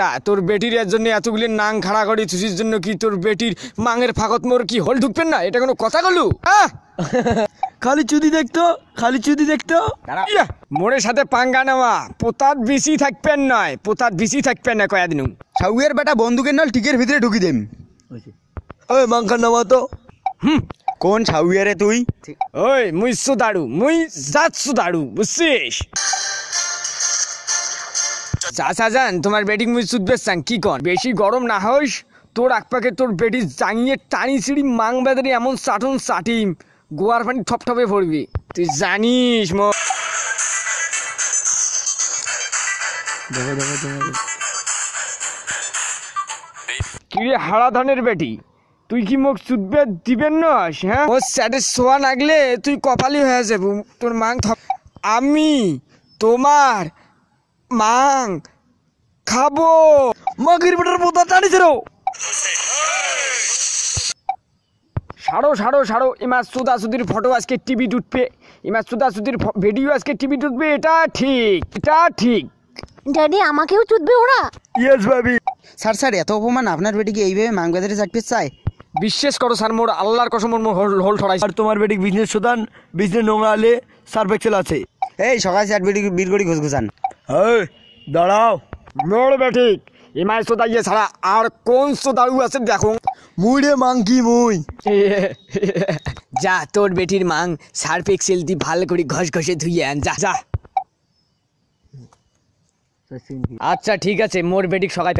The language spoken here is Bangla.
বেটা তোর বেটির এর জন্য এতগুলি নাং খাড়া করি থুসির জন্য কি তোর বেটির মাঙের ফাঁকত মোর কি হল ঢুকবেন না? এটা কোনো কথা গলু খালি চুদি দেখতো খালি চুদি দেখতো। মোরের সাথে পাঙ্গা নেওয়া। পোতাত বেশি থাকবেন নয় পোতাত বেশি থাকবেন না কয়াদিন। সাউয়ের বেটা বন্দুকের নল টিকের ভিতরে ঢুকি দেম। ওই মাংখার নামা তো। হুম। কোন সাউয়ারে তুই? ওই মুই সুদাড়ু মুই জাত সুদাড়ু বুঝছিস? চাচা যান তোমার বেটিং মুই সুদবে চাং কি কন? বেশি গরম না হইস তোর আকপাকে তোর বেটি জাঙিয়ে টানি ছিড়ি মাং বেদারি এমন চাটন চাটিম গোয়ার পানি ঠপ ঠপে পড়বি তুই জানিস মো কিরে হাড়া ধানের বেটি তুই কি মোক চুদবে দিবেন না হ্যাঁ? ও স্যাটের শোয়া লাগলে তুই কপালি হয়ে যাব তোর মাং থপ- আমি তোমার মাং খাব। মাগির বেটার পোতা টানিছে রো সারো সারো সারো এমার সুদা সুদির ফটো আজকে টিভি টুটবে। এমার সুদা সুদির ভিডিও আজকে টিভি উঠবে এটা ঠিক এটা ঠিক। ড্যাডি আমাকেও চুদবে ওরা। ইয়েস ভাবি। স্যার স্যার এত অপমান আপনার বেটিকে এইভাবে মাংবাজারে চাকতে চায়? বিশ্বাস করো স্যার মোর আল্লাহর কসম মোর হোল ঠড়াই। আর তোমার বেটিক বিজনেস শোধান বিজনেস নোংরা আলে সার্ফ এক্সেল আছে। এই সকাল স্যার বেটি বীরগড়ি ঘুষ ঘুষান। এই দাঁড়াও। মোর বেঠিক ইমাই সোদা ইয়ে ছাড়া আর কোন সোদাড়ু আছে দেখো মুড়ে মাংকি মুই। যা তোর বেটির মাং সার্ফ এক্সেল দি ভালো করে ঘষ ঘষে ধুইয়ে আন। যা যা। আচ্ছা ঠিক আছে মোর বেটিক সকাল